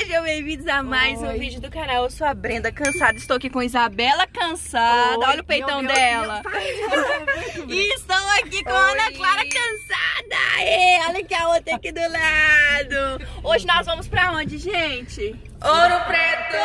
Sejam bem-vindos a mais Oi. um vídeo do canal. Eu sou a Brenda, cansada. Estou aqui com Isabela, cansada. Oi. Olha o peitão meu, dela. Meu e estou aqui com Oi. a Ana Clara, cansada. Aê, olha que a outra aqui do lado. Hoje nós vamos pra onde, gente? Ouro Preto!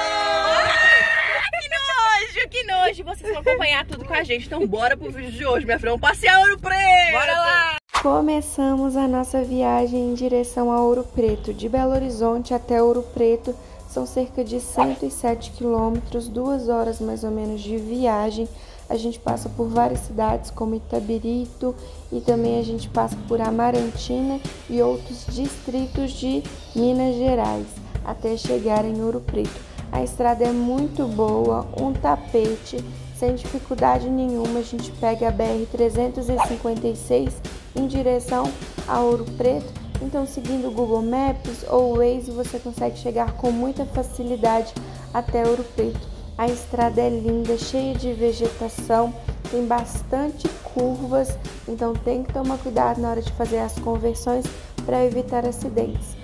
que nojo, que nojo. Vocês vão acompanhar tudo com a gente. Então bora pro vídeo de hoje, minha filha. Vamos passear Ouro Preto! Bora lá! Começamos a nossa viagem em direção a Ouro Preto. De Belo Horizonte até Ouro Preto são cerca de 107 quilômetros, duas horas mais ou menos de viagem. A gente passa por várias cidades como Itabirito e também a gente passa por Amarantina e outros distritos de Minas Gerais até chegar em Ouro Preto. A estrada é muito boa, um tapete, sem dificuldade nenhuma. A gente pega a BR 356 em direção a Ouro Preto. Então, seguindo o Google Maps ou o Waze, você consegue chegar com muita facilidade até Ouro Preto. A estrada é linda, cheia de vegetação, tem bastante curvas, então tem que tomar cuidado na hora de fazer as conversões para evitar acidentes.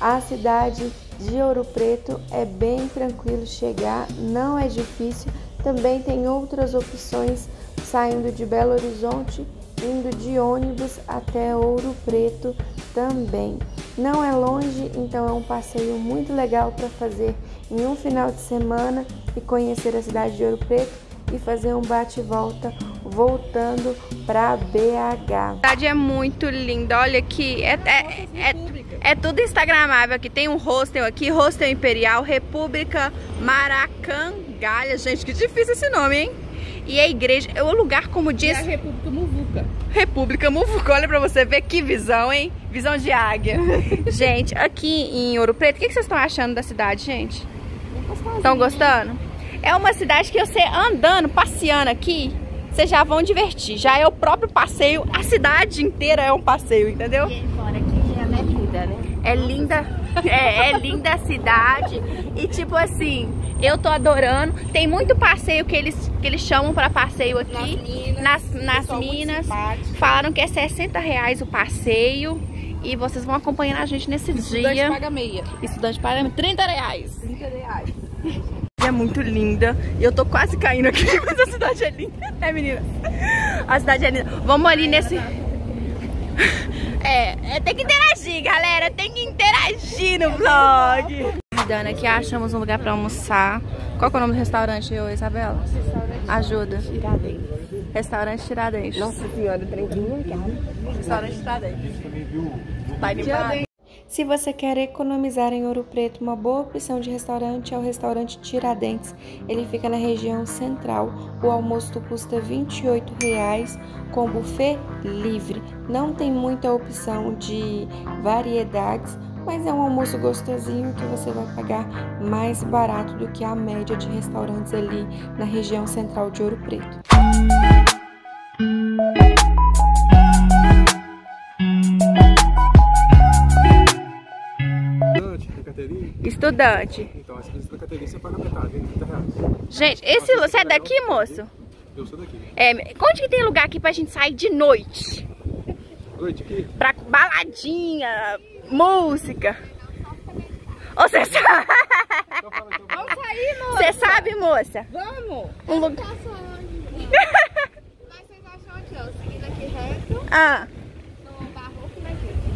A cidade de Ouro Preto é bem tranquilo chegar, não é difícil. Também tem outras opções saindo de Belo Horizonte indo de ônibus até Ouro Preto também. Não é longe, então é um passeio muito legal para fazer em um final de semana e conhecer a cidade de Ouro Preto e fazer um bate-volta voltando para BH. A cidade é muito linda, olha aqui, é, é, é, é, tudo instagramável aqui, tem um hostel aqui, hostel Imperial, República Maracangalha, gente, que difícil esse nome, hein? E a igreja, é o lugar como diz... É a República. República Muvuca, olha pra você ver que visão, hein? Visão de águia. gente, aqui em Ouro Preto, o que, que vocês estão achando da cidade, gente? Estão gostando? É uma cidade que você andando, passeando aqui, vocês já vão divertir. Já é o próprio passeio, a cidade inteira é um passeio, entendeu? E fora aqui já é linda, né? É linda, é, é linda a cidade. E tipo assim, eu tô adorando. Tem muito passeio que eles, que eles chamam para passeio aqui. Nas minas. Nas, nas minas. Falaram que é 60 reais o passeio. E vocês vão acompanhando a gente nesse Estudante dia. paga meia. Estudante paga 30 reais. 30 reais. É muito linda. E eu tô quase caindo aqui, mas a cidade é linda. É, menina? A cidade é linda. Vamos ali nesse... É, é, tem que interagir, galera. Tem que interagir no vlog. Dana, aqui achamos um lugar pra almoçar. Qual é o nome do restaurante, eu, Isabela? Restaurante Ajuda. Tiradentes. Restaurante Tiradentes. Nossa senhora, tranquilo, cara. Restaurante Tiradentes. Tá animado? Se você quer economizar em Ouro Preto, uma boa opção de restaurante é o restaurante Tiradentes. Ele fica na região central. O almoço custa R$ 28,00 com buffet livre. Não tem muita opção de variedades, mas é um almoço gostosinho que você vai pagar mais barato do que a média de restaurantes ali na região central de Ouro Preto. Estudante. Então, essa visita da carteirinha você paga metade, 30 reais. Gente, esse, você é daqui, moço? Eu sou daqui. É, onde que tem lugar aqui pra gente sair de noite? Noite aqui? Pra baladinha, música. Você sabe? Vamos sair, moça. Você sabe, moça? Vamos. Um lugar... Mas vocês acham aqui, ó, seguindo aqui reto, Ah, no Barroco, né, gente?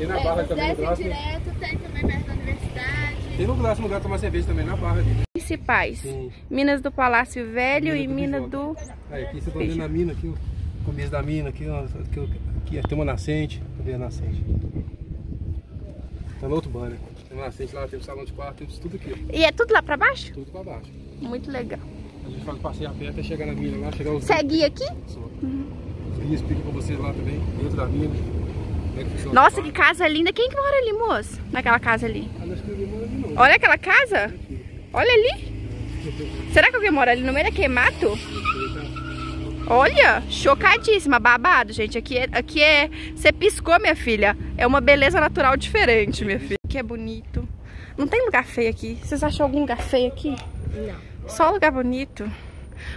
Tem na barra também no Desce Glass. direto, tem também perto da universidade. Tem no Glass um lugar tomar cerveja também, na barra ali. principais. Sim. Minas do Palácio Velho e Minas do... Aí, aqui você tá vendo a mina aqui, o começo da mina aqui, ó, aqui, ó, aqui tem uma nascente. Cadê a nascente? Tá no outro banner. Tem uma nascente lá, tem um salão de quarto, tem tudo aqui, E é tudo lá pra baixo? tudo pra baixo. Muito legal. A gente faz um passeio a pé até chegar na mina lá, chegar os Segue aqui? Os guias explicam pra vocês lá também, dentro da mina. Nossa, que casa linda. Quem que mora ali, moço? Naquela casa ali. Olha aquela casa. Olha ali. Será que alguém mora ali no meio daquele mato? Olha, chocadíssima, babado, gente. Aqui é, aqui é. Você piscou, minha filha. É uma beleza natural diferente, minha filha. Que é bonito. Não tem lugar feio aqui. Vocês acham algum lugar feio aqui? Não. Só lugar bonito.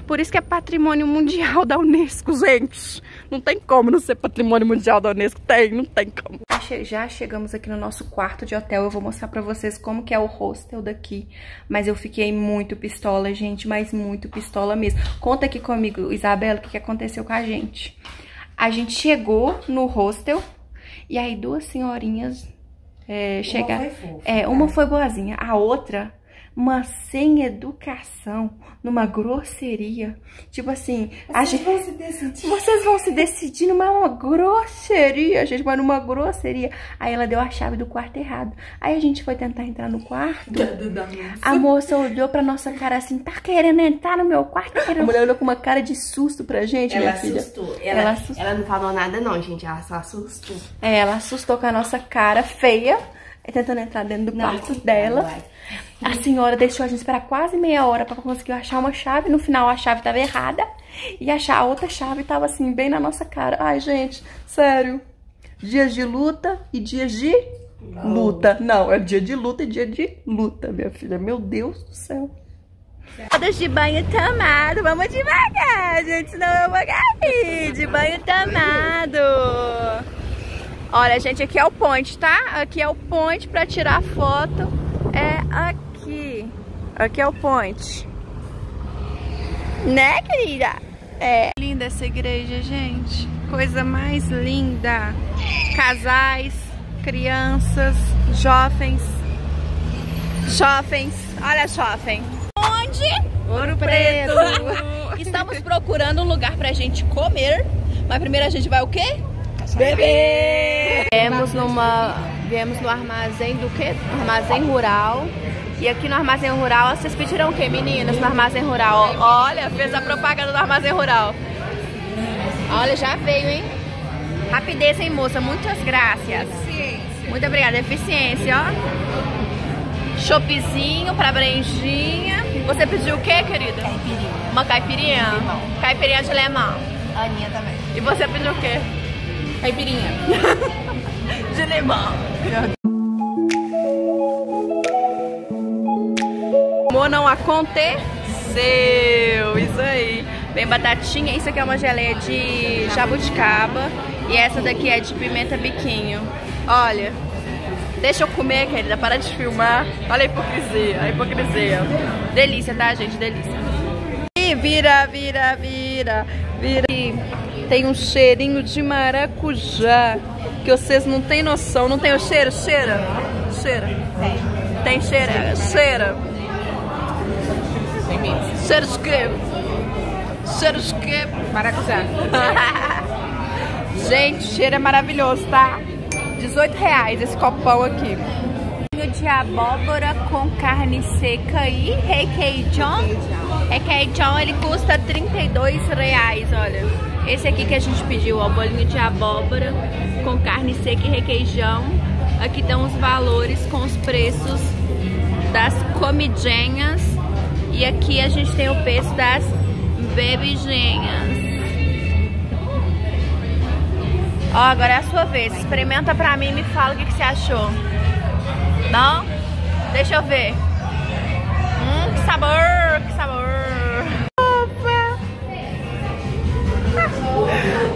Por isso que é patrimônio mundial da Unesco, gente. Não tem como não ser patrimônio mundial da Unesco. Tem, não tem como. já chegamos aqui no nosso quarto de hotel. Eu vou mostrar pra vocês como que é o hostel daqui. Mas eu fiquei muito pistola, gente. Mas muito pistola mesmo. Conta aqui comigo, Isabela, o que, que aconteceu com a gente. A gente chegou no hostel. E aí duas senhorinhas é, chegaram. Uma foi fofa. É, uma foi boazinha. A outra uma sem educação, numa grosseria. Tipo assim, a Vocês gente, vão se decidir. vocês vão se decidir numa uma grosseria, gente, mas numa grosseria. Aí ela deu a chave do quarto errado. Aí a gente foi tentar entrar no quarto. A moça olhou pra nossa cara assim, tá querendo entrar no meu quarto? Tá. A mulher olhou com uma cara de susto pra gente, Ela minha filha. assustou. Ela Ela, assustou. ela não falou nada não, gente. Ela só assustou. É, ela assustou com a nossa cara feia, tentando entrar dentro do quarto dela. vai. A senhora deixou a gente esperar quase meia hora pra conseguir achar uma chave. No final a chave tava errada. E achar a outra chave tava assim, bem na nossa cara. Ai, gente, sério. Dias de luta e dias de luta. Não, é dia de luta e dia de luta, minha filha. Meu Deus do céu. Todas de banho tomado. Vamos devagar, gente, senão eu vou cair. De banho tomado. Olha, gente, aqui é o point, tá? Aqui é o point pra tirar foto. É aqui. Aqui é o point. Né, querida? É. Linda essa igreja, gente. Coisa mais linda. Casais, crianças, jovens. Jovens. Olha, jovem. Onde? Ouro Preto. Estamos procurando um lugar pra gente comer. Mas primeiro a gente vai o quê? Beber! Viemos numa. Viemos no armazém do quê? Armazém rural. E aqui no armazém rural, vocês pediram o quê, meninas? No armazém rural. Ó, Olha, fez a propaganda do armazém rural. Olha, já veio, hein? Rapidez, hein, moça? Muitas graças. Muito obrigada. Eficiência, ó. Choppzinho pra brejinha. Você pediu o quê, querida? Caipirinha. Uma caipirinha? Caipirinha de limão. Aninha também. E você pediu o quê? Caipirinha. De limão. Amor não aconteceu. Isso aí. Vem batatinha. Isso aqui é uma geleia de jabuticaba. E essa daqui é de pimenta biquinho. Olha. Deixa eu comer, querida. Para de filmar. Olha a hipocrisia. A hipocrisia. Delícia, tá, gente? Delícia. E vira, vira, vira, vira. E tem um cheirinho de maracujá que vocês não têm noção. Não tem o cheiro? Cheira? Cheira. Tem cheiro? Cheira. Quê? Cheiro de quê? Maracujá. Gente, o cheiro é maravilhoso, tá? 18 reais esse copão aqui. De abóbora com carne seca e requeijão. Requeijão, ele custa 32 reais, olha. Esse aqui que a gente pediu, ó, bolinho de abóbora com carne seca e requeijão. Aqui estão os valores com os preços das comidinhas. E aqui a gente tem o preço das bebidinhas. Ó, agora é a sua vez. Experimenta pra mim e me fala o que, que você achou. Não? Deixa eu ver. Hum, que sabor, que sabor. Opa.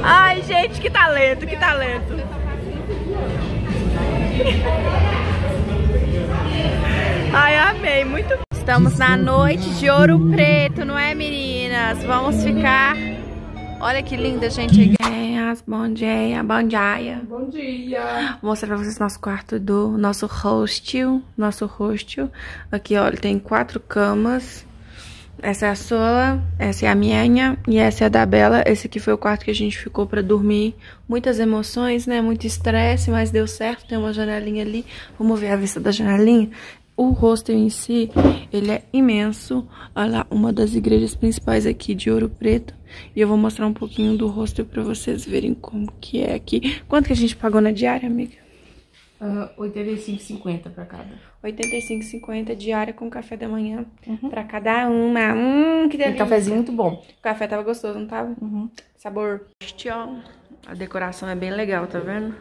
Ai, gente, que talento, que talento. Ai, amei, muito bom. Estamos na noite de Ouro Preto, não é, meninas? Vamos ficar... Olha que linda, gente. Bom dia, bom dia. Bom dia. Vou mostrar pra vocês nosso quarto do nosso hostel. Nosso hostel. Aqui, ele tem quatro camas. Essa é a sua, essa é a minha e essa é a da Bela. Esse aqui foi o quarto que a gente ficou pra dormir. Muitas emoções, né? Muito estresse, mas deu certo. Tem uma janelinha ali. Vamos ver a vista da janelinha. O hostel em si, ele é imenso. Olha lá, uma das igrejas principais aqui de Ouro Preto. E eu vou mostrar um pouquinho do hostel pra vocês verem como que é aqui. Quanto que a gente pagou na diária, amiga? Uh, 85,50 pra cada. 85,50 diária com café da manhã pra cada uma. Hum, que delícia. Um cafezinho muito bom. O café tava gostoso, não tava? Uhum. Sabor. Este, ó, A decoração é bem legal, tá vendo?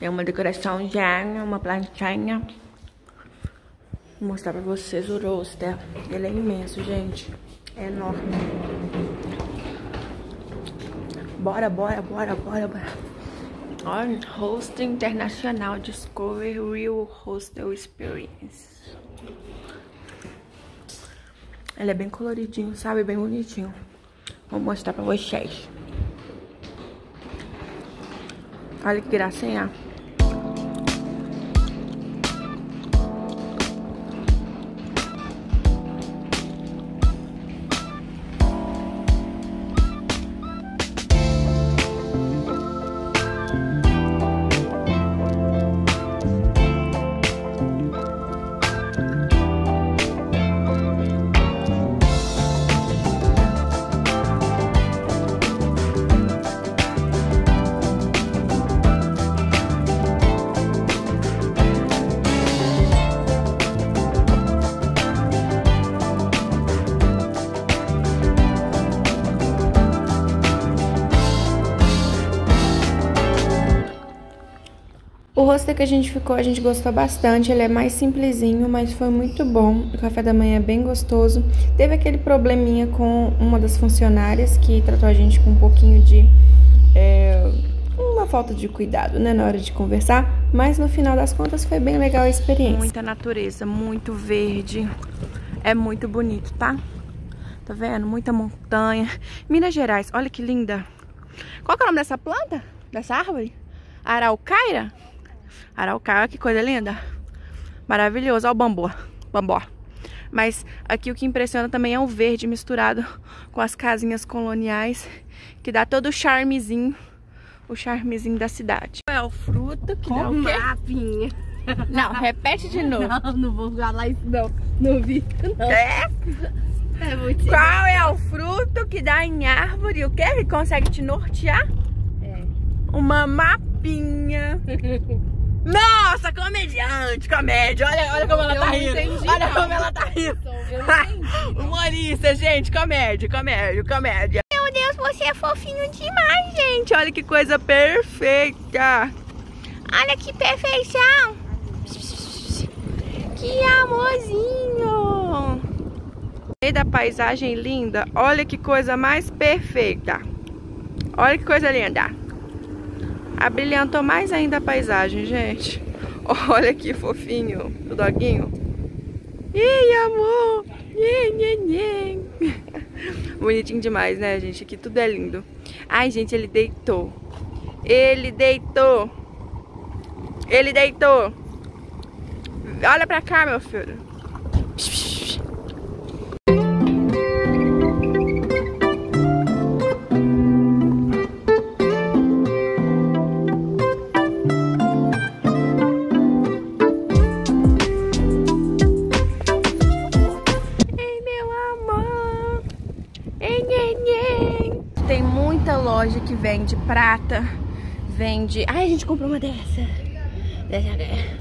É uma decoração já, uma plantinha. Vou mostrar pra vocês o roster. Ele é imenso, gente. É enorme. Bora, bora, bora, bora, bora. Olha, Hostel Internacional Discover Real Hostel Experience. Ele é bem coloridinho, sabe? Bem bonitinho. Vou mostrar pra vocês. Olha que gracinha. O hostel que a gente ficou, a gente gostou bastante. Ele é mais simplesinho, mas foi muito bom. O café da manhã é bem gostoso. Teve aquele probleminha com uma das funcionárias que tratou a gente com um pouquinho de. É, uma falta de cuidado, né, na hora de conversar. Mas no final das contas foi bem legal a experiência. Muita natureza, muito verde. É muito bonito, tá? Tá vendo? Muita montanha. Minas Gerais, olha que linda. Qual que é o nome dessa planta? Dessa árvore? Araucaira? Araucaia, que coisa linda. Maravilhoso. Olha o bambô. Bambó. Mas aqui o que impressiona também é o verde misturado com as casinhas coloniais, que dá todo o charmezinho, o charmezinho da cidade. Qual é o fruto que dá o quê? Rapinha. Não, repete de novo. Não, não vou falar isso não. No vídeo não. É? É muito Qual é o fruto que dá em árvore? O quê? Que consegue te nortear? É. Uma mapinha. Nossa, comediante, comédia. Olha, olha como ela Eu tá rindo. entendi, olha como ela tá rindo. Entendi. Humorista, gente, comédia, comédia, comédia. Meu Deus, você é fofinho demais, gente. Olha que coisa perfeita. Olha que perfeição. Que amorzinho. E da paisagem linda, olha que coisa mais perfeita. Olha que coisa linda. Abrilhantou mais ainda a paisagem, gente. Olha que fofinho o doguinho. Ih, amor! Bonitinho demais, né, gente? Aqui tudo é lindo. Ai, gente, ele deitou. Ele deitou. Ele deitou. Olha pra cá, meu filho. Vende... Ai, a gente comprou uma dessa. Aqui.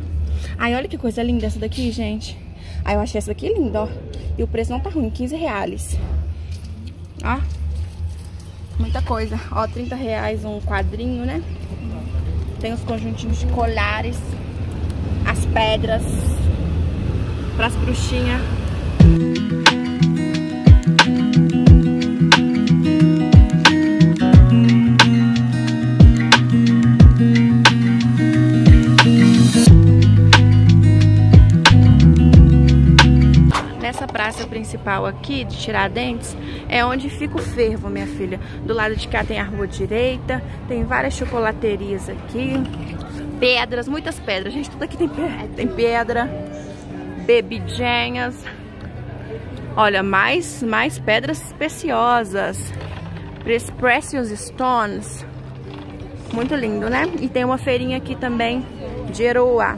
Ai, olha que coisa linda essa daqui, gente. Ai, eu achei essa daqui linda, ó. E o preço não tá ruim, 15 reais. Ó. Muita coisa. Ó, 30 reais um quadrinho, né? Tem os conjuntinhos de colares. As pedras. Pras bruxinhas. Praça principal aqui de Tiradentes é onde fica o fervo, minha filha. Do lado de cá tem a rua direita, tem várias chocolaterias aqui, pedras, muitas pedras. Gente, tudo aqui tem pedra, tem pedra, bebidinhas. Olha, mais, mais pedras preciosas, Pre- precious stones. Muito lindo, né? E tem uma feirinha aqui também de Eroá.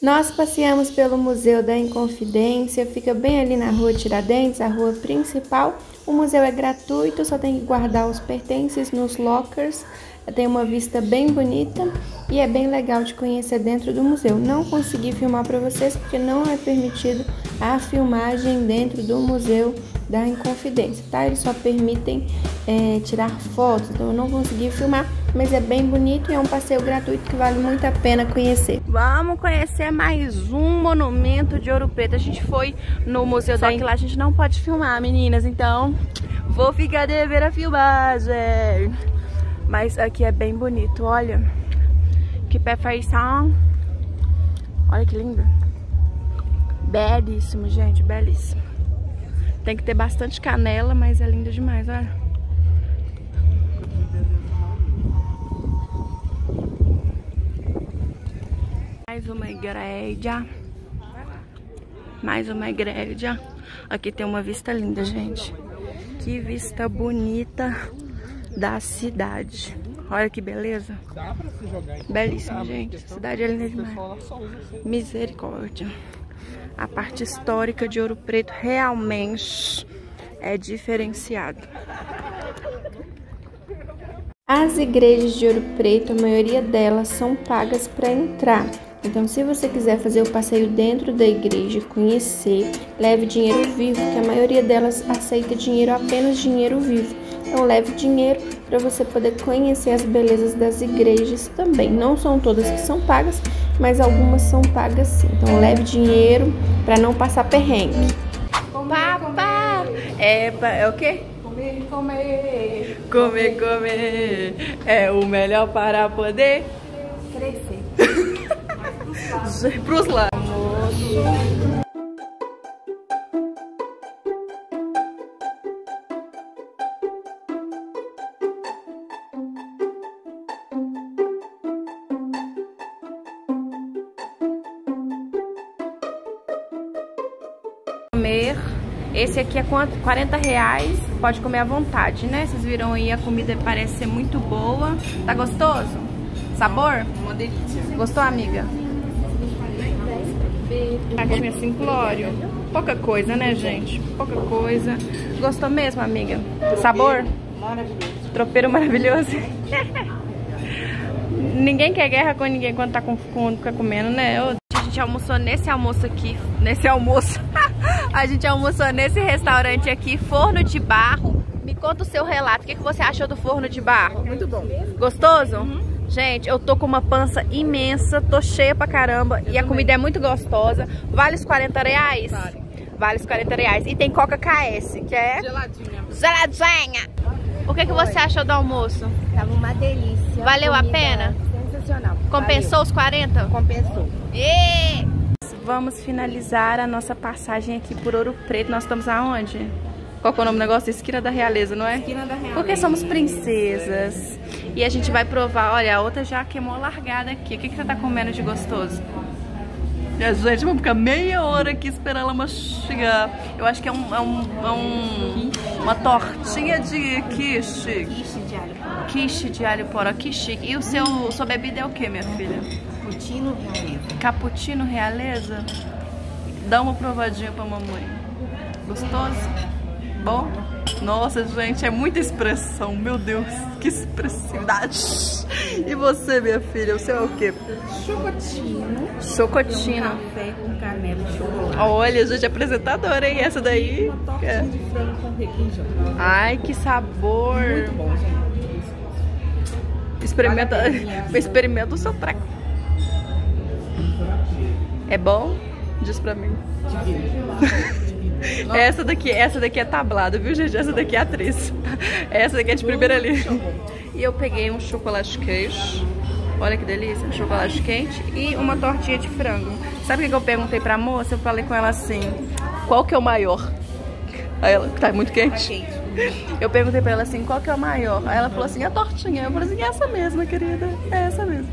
Nós passeamos pelo Museu da Inconfidência, fica bem ali na rua Tiradentes, a rua principal. O museu é gratuito, só tem que guardar os pertences nos lockers. Tem uma vista bem bonita e é bem legal de conhecer dentro do museu. Não consegui filmar para vocês porque não é permitido a filmagem dentro do Museu da Inconfidência, tá? Eles só permitem é, tirar fotos, então eu não consegui filmar, mas é bem bonito e é um passeio gratuito que vale muito a pena conhecer. Vamos conhecer mais um monumento de Ouro Preto. A gente foi no Museu da que lá a gente não pode filmar, meninas. Então, vou ficar dever a filmagem. Mas aqui é bem bonito, olha. Que perfeição. Olha que lindo. Belíssimo, gente, belíssimo. Tem que ter bastante canela, mas é lindo demais, olha. Mais uma igreja. Mais uma igreja. Aqui tem uma vista linda, gente. Que vista bonita da cidade. Olha que beleza. Belíssimo, gente. Cidade é linda demais. Misericórdia. A parte histórica de Ouro Preto realmente é diferenciada. As igrejas de Ouro Preto, a maioria delas são pagas para entrar. Então, se você quiser fazer o passeio dentro da igreja, conhecer, leve dinheiro vivo, que a maioria delas aceita dinheiro apenas dinheiro vivo. Então, leve dinheiro para você poder conhecer as belezas das igrejas também. Não são todas que são pagas, mas algumas são pagas sim. Então, leve dinheiro para não passar perrengue. Papá! É, é o quê? Comer, comer. Comer, comer. É o melhor para poder Crescer. pros lados. Esse aqui é quanto? 40 reais. Pode comer à vontade, né? Vocês viram aí, a comida parece ser muito boa. Tá gostoso? Sabor? Uma delícia. Gostou, amiga? Caixinha simplório. Pouca coisa, né, gente? Pouca coisa. Gostou mesmo, amiga? Sabor? Maravilhoso. Tropeiro maravilhoso. ninguém quer guerra com ninguém quando tá com, com, fica comendo, né? A gente almoçou nesse almoço aqui. Nesse almoço. a gente almoçou nesse restaurante aqui, Forno de Barro. Me conta o seu relato. O que, que você achou do Forno de Barro? Muito bom. Gostoso? Gente, eu tô com uma pança imensa, tô cheia pra caramba e a comida é muito gostosa. Vale os 40 reais? Vale. Vale os 40 reais. E tem Coca KS, que é Geladinha. geladinha. O que, que você achou do almoço? Tava uma delícia. Valeu a Comida pena? Sensacional. Compensou os 40? Valeu. Compensou. E Vamos finalizar a nossa passagem aqui por Ouro Preto. Nós estamos aonde? Qual que é o nome do negócio? Esquina da Realeza, não é? Esquina da Realeza. Porque somos princesas. E a gente vai provar. Olha, a outra já queimou a largada aqui. O que, que você tá comendo de gostoso? A gente vamos ficar meia hora aqui esperando ela mastigar. Eu acho que é, um, é, um, é um- uma tortinha de quiche. Quiche de alho. Quiche de alho poró, que chique. E o seu, sua bebida é o que, minha filha? Cappuccino realeza. Cappuccino realeza? Dá uma provadinha pra mamãe. Gostoso? Bom? Nossa, gente, é muita expressão. Meu Deus, que expressividade. E você, minha filha, o seu é o quê? Chocotino. Chocotino. Café com canela e chocolate. Olha, gente, apresentadora, hein? Essa daí. Uma tortinha É. de frango com requeijão. Ai, que sabor. Muito bom, gente. Experimenta, experimenta o seu treco. É bom? Diz pra mim. Essa daqui, essa daqui é tablada, viu, gente? Essa daqui é atriz. Essa daqui é de primeira linha. E eu peguei um chocolate queijo. Olha que delícia, um chocolate quente e uma tortinha de frango. Sabe o que que eu perguntei pra moça? Eu falei com ela assim: qual que é o maior? Aí ela, tá muito quente. Eu perguntei pra ela assim, qual que é o maior? Aí ela falou assim, a tortinha. Eu falei assim, essa mesma, querida. É essa mesmo.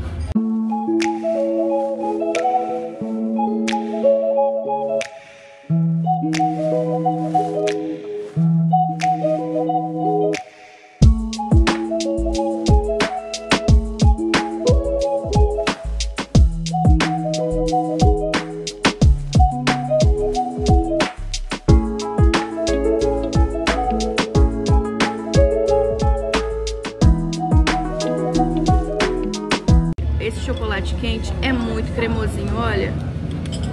Cremosinho, olha.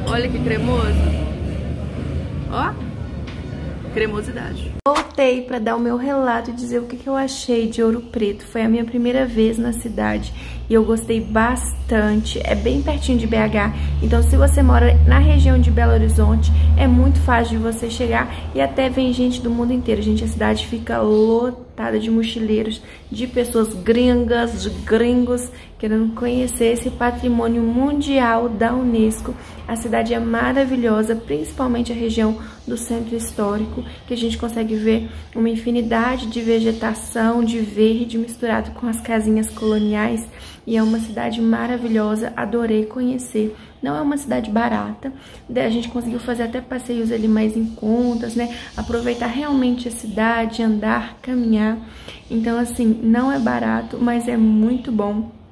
Olha que cremoso. Ó. Cremosidade. Voltei para dar o meu relato e dizer o que, que eu achei de Ouro Preto. Foi a minha primeira vez na cidade e eu gostei bastante. É bem pertinho de BH, então se você mora na região de Belo Horizonte, é muito fácil de você chegar e até vem gente do mundo inteiro. Gente, a cidade fica lotada de mochileiros, de pessoas gringas, de gringos querendo conhecer esse patrimônio mundial da Unesco. A cidade é maravilhosa, principalmente a região do centro histórico, que a gente consegue ver uma infinidade de vegetação, de verde misturado com as casinhas coloniais e é uma cidade maravilhosa, adorei conhecer. Não é uma cidade barata, a gente conseguiu fazer até passeios ali mais em contas, né? Aproveitar realmente a cidade, andar, caminhar. Então, assim, não é barato, mas é muito bom.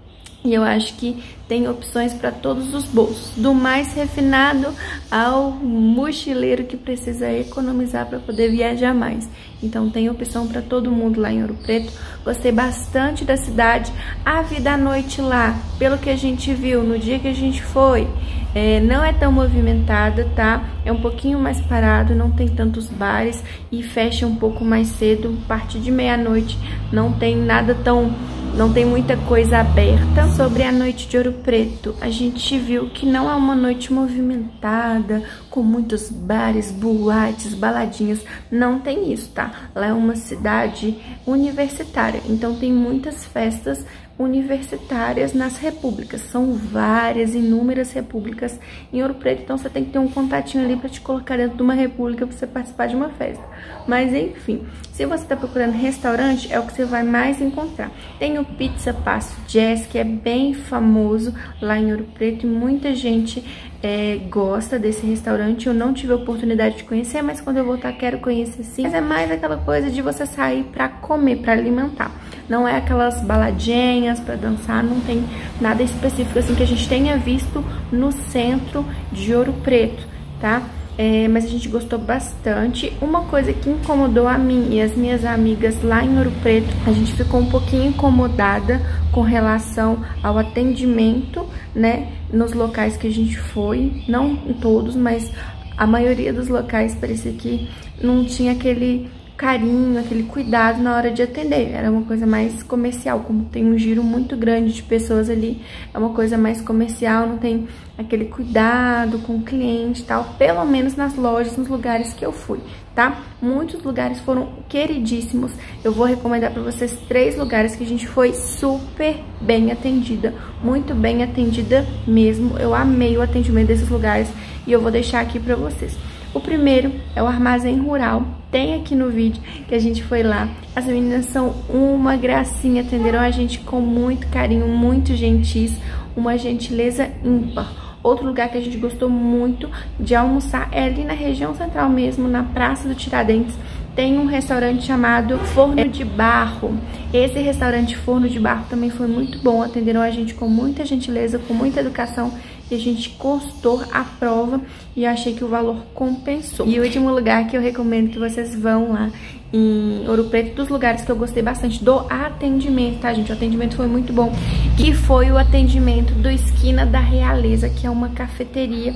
E eu acho que tem opções para todos os bolsos, do mais refinado ao mochileiro que precisa economizar para poder viajar mais. Então tem opção para todo mundo lá em Ouro Preto. Gostei bastante da cidade. A vida à noite lá, pelo que a gente viu no dia que a gente foi, é, não é tão movimentada, tá? É um pouquinho mais parado, não tem tantos bares e fecha um pouco mais cedo, a partir de meia-noite. Não tem nada tão não tem muita coisa aberta. Sobre a noite de Ouro Preto, a gente viu que não é uma noite movimentada, com muitos bares, boates, baladinhas. Não tem isso, tá? Lá é uma cidade universitária, então tem muitas festas universitárias nas repúblicas. São várias, inúmeras repúblicas em Ouro Preto, então você tem que ter um contatinho ali para te colocar dentro de uma república para você participar de uma festa. Mas enfim, se você está procurando restaurante, é o que você vai mais encontrar. Tem o Pizza Passo Jazz, que é bem famoso lá em Ouro Preto e muita gente é, gosta desse restaurante. Eu não tive a oportunidade de conhecer, mas quando eu voltar quero conhecer sim. Mas é mais aquela coisa de você sair para comer, para alimentar. Não é aquelas baladinhas para dançar, não tem nada específico assim que a gente tenha visto no centro de Ouro Preto, tá? É, mas a gente gostou bastante. Uma coisa que incomodou a mim e as minhas amigas lá em Ouro Preto, a gente ficou um pouquinho incomodada com relação ao atendimento, né, nos locais que a gente foi, não em todos, mas a maioria dos locais parecia que não tinha aquele carinho, aquele cuidado na hora de atender. Era uma coisa mais comercial, como tem um giro muito grande de pessoas ali, é uma coisa mais comercial, não tem aquele cuidado com o cliente e tal, pelo menos nas lojas, nos lugares que eu fui, tá? Muitos lugares foram queridíssimos. Eu vou recomendar para vocês três lugares que a gente foi super bem atendida, muito bem atendida mesmo. Eu amei o atendimento desses lugares e eu vou deixar aqui para vocês. O primeiro é o Armazém Rural. Tem aqui no vídeo que a gente foi lá. As meninas são uma gracinha, atenderam a gente com muito carinho, muito gentis, uma gentileza ímpar. Outro lugar que a gente gostou muito de almoçar é ali na região central mesmo, na Praça do Tiradentes. Tem um restaurante chamado Forno de Barro. Esse restaurante Forno de Barro também foi muito bom, atenderam a gente com muita gentileza, com muita educação e a gente custou a prova e achei que o valor compensou. E o último lugar que eu recomendo que vocês vão lá em Ouro Preto, dos lugares que eu gostei bastante do atendimento, tá, gente? O atendimento foi muito bom. Que foi o atendimento do Esquina da Realeza, que é uma cafeteria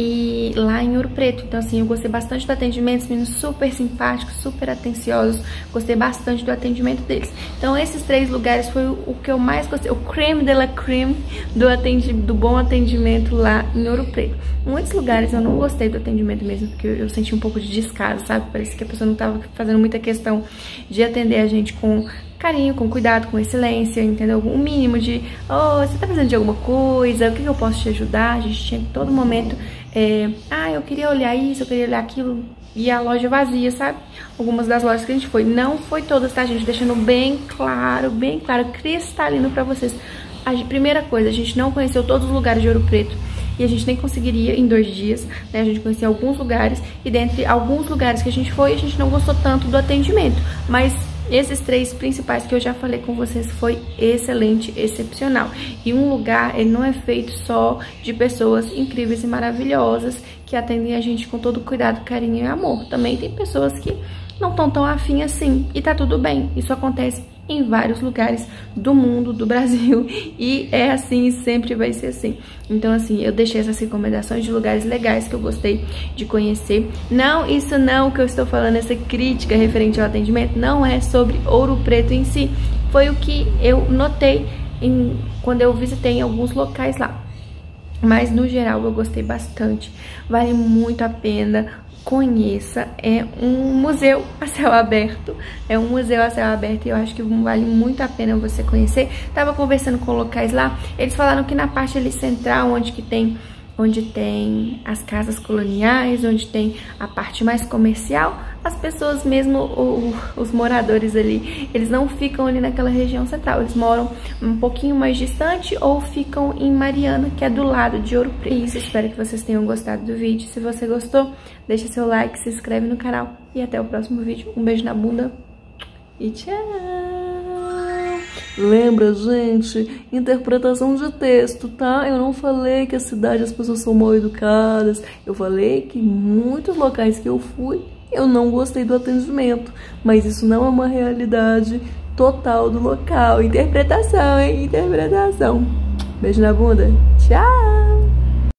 e lá em Ouro Preto. Então, assim, eu gostei bastante do atendimento, os meninos super simpáticos, super atenciosos, gostei bastante do atendimento deles. Então, esses três lugares foi o que eu mais gostei, o creme de la creme do, atendi do bom atendimento lá em Ouro Preto. Muitos lugares eu não gostei do atendimento mesmo, porque eu, eu senti um pouco de descaso, sabe? Parece que a pessoa não tava fazendo muita questão de atender a gente com carinho, com cuidado, com excelência, entendeu? Um mínimo de, oh, você tá precisando de alguma coisa, o que, que eu posso te ajudar? A gente tinha todo momento é, ah, eu queria olhar isso, eu queria olhar aquilo, e a loja vazia, sabe? Algumas das lojas que a gente foi, não foi todas, tá, gente? Deixando bem claro, bem claro, cristalino pra vocês. A primeira coisa, a gente não conheceu todos os lugares de Ouro Preto, e a gente nem conseguiria em dois dias, né? A gente conhecia alguns lugares, e dentre alguns lugares que a gente foi, a gente não gostou tanto do atendimento, mas esses três principais que eu já falei com vocês foi excelente, excepcional. E um lugar, ele não é feito só de pessoas incríveis e maravilhosas que atendem a gente com todo cuidado, carinho e amor. Também tem pessoas que não estão tão afim assim e tá tudo bem. Isso acontece em vários lugares do mundo, do Brasil, e é assim e sempre vai ser assim. Então, assim, eu deixei essas recomendações de lugares legais que eu gostei de conhecer. Não, isso não que eu estou falando, essa crítica referente ao atendimento, não é sobre Ouro Preto em si. Foi o que eu notei em, quando eu visitei alguns locais lá. Mas no geral eu gostei bastante, vale muito a pena conheça. É um museu a céu aberto. É um museu a céu aberto e eu acho que vale muito a pena você conhecer. Tava conversando com locais lá, eles falaram que na parte ali central, onde que tem onde tem as casas coloniais, onde tem a parte mais comercial, as pessoas mesmo, o, os moradores ali, eles não ficam ali naquela região central, eles moram um pouquinho mais distante ou ficam em Mariana, que é do lado de Ouro Preto. É isso, espero que vocês tenham gostado do vídeo. Se você gostou, deixa seu like, se inscreve no canal e até o próximo vídeo. Um beijo na bunda e tchau! Lembra, gente, interpretação de texto, tá? Eu não falei que a cidade as pessoas são mal educadas. Eu falei que muitos locais que eu fui, eu não gostei do atendimento. Mas isso não é uma realidade total do local. Interpretação, hein? Interpretação. Beijo na bunda. Tchau!